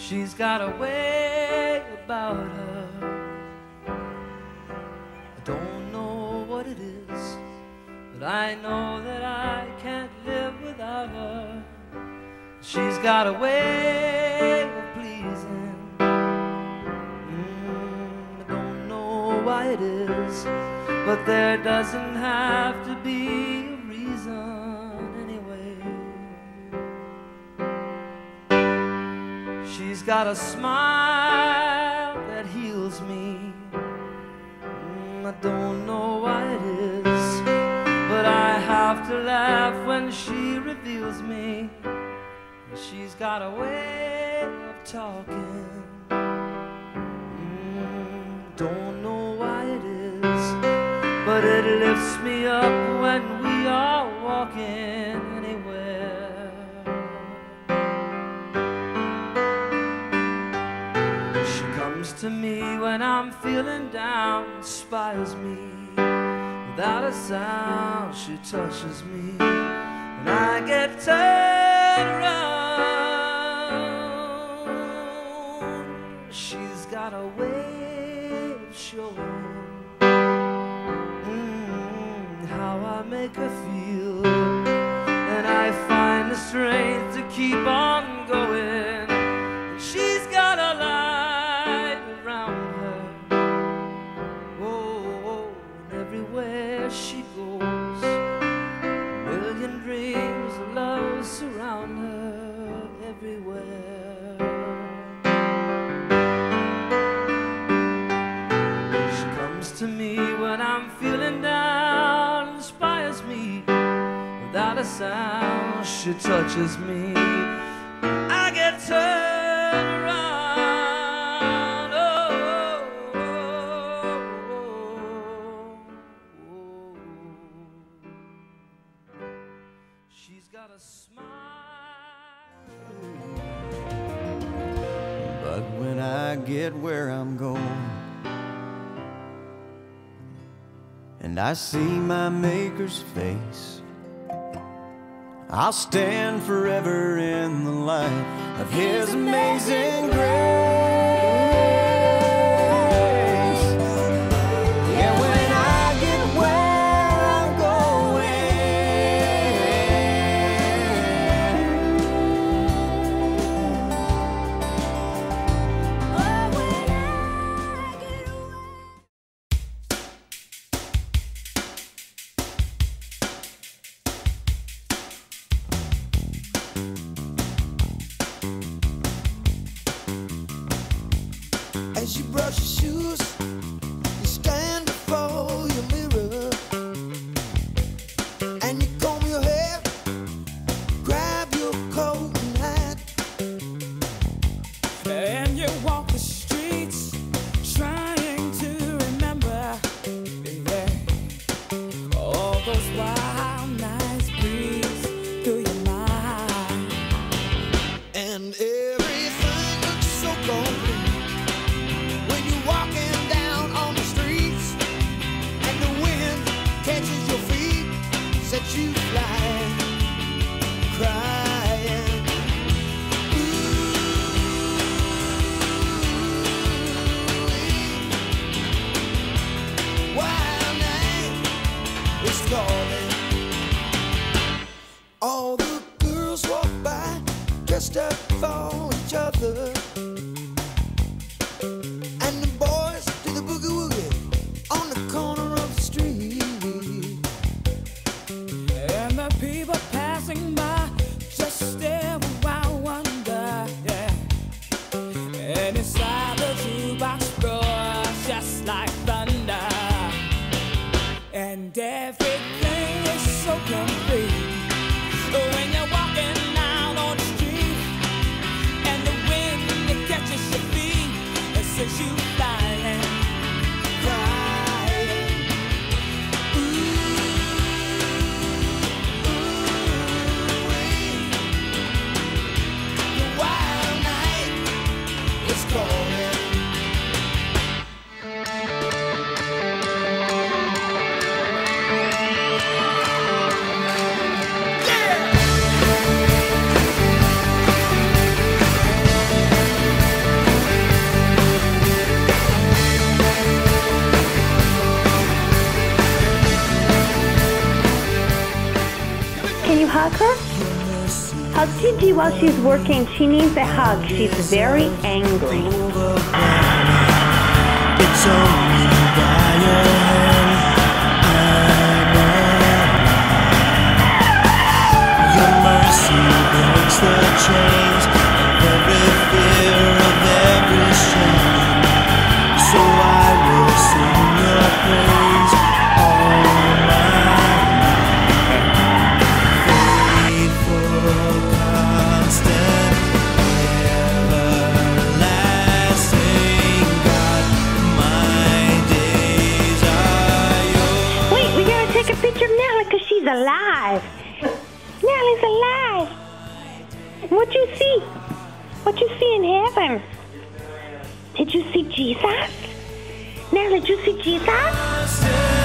She's got a way about her. I don't know what it is, but I know that I can't live without her. She's got a way of pleasing. Mm, I don't know why it is, but there doesn't have to be a reason got a smile that heals me. Mm, I don't know why it is, but I have to laugh when she reveals me. She's got a way of talking. Mm, don't know why it is, but it lifts me up when we are walking comes to me when I'm feeling down, inspires me. Without a sound, she touches me, and I get turned around. She's got a way of showing mm, how I make her feel, and I find the strength to keep on going. Everywhere. She comes to me when I'm feeling down, inspires me without a sound. She touches me, I get turned around. Oh, oh, oh. oh, oh, oh. She's got a smile. But when I get where I'm going and I see my Maker's face, I'll stand forever in the light of His amazing grace. As you brush your shoes, hug her? Hug Gigi while she's working. She needs a hug. She's very angry. Alive. Natalie's alive. What'd you see? What'd you see in heaven? Did you see Jesus? Natalie, did you see Jesus?